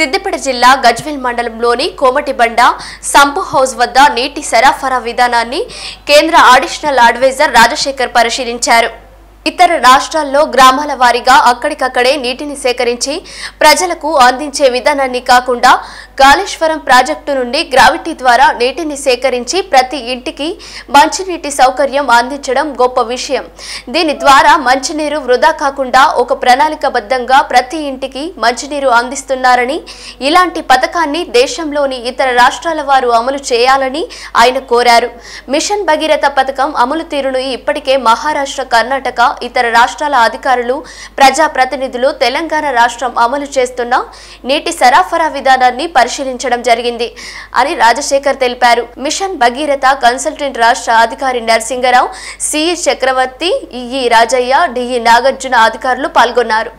సిద్దిపేట జిల్లా గజ్వేల్ మండలంలోని Komatibanda sump house వద్ద నీటి సరఫరా విధానాన్ని కేంద్ర అడిషనల్ అడ్వైజర్ రాజశేఖర్ పరిశీలించారు. ఇతర రాష్ట్రాల్లో గ్రామాల వారీగా అక్కడికక్కడే నీటిని సేకరించి ప్రజలకు అందించే విధానాన్ని కాకుండా కాళేశ్వరం ప్రాజెక్టు నుండి గ్రావిటీ ద్వారా నీటిని సేకరించి ప్రతి ఇంటికి మంచినీటి సౌకర్యం అందించడం గొప్ప విషయం. దీని ద్వారా మంచినీరు వృధా కాకుండా ఒక ప్రణాళికబద్ధంగా ప్రతి ఇంటికి మంచినీరు అందిస్తున్నారని ఇలాంటి పథకాన్ని దేశంలోని ఇతర రాష్ట్రాల వారు అమలు చేయాలని ఆయన కోరారు. మిషన్ భగీరథ పథకం అమలు తీరును ఇప్పటికే మహారాష్ట్ర కర్ణాటక ఇతర రాష్ట్రాల అధికారులు ప్రజాప్రతినిధులు తెలంగాణ రాష్ట్రం అమలు చేస్తున్న నీటి సరఫరా విధానాన్ని పరిశీలించడం జరిగింది అని రాజశేఖర్ తెలిపారు. మిషన్ భగీరథ కన్సల్టెంట్ రాష్ట్ర అధికారి Narasingarao CE Chakravarthy EE Rajaiah DE Nagarjuna అధికారులు పాల్గొన్నారు.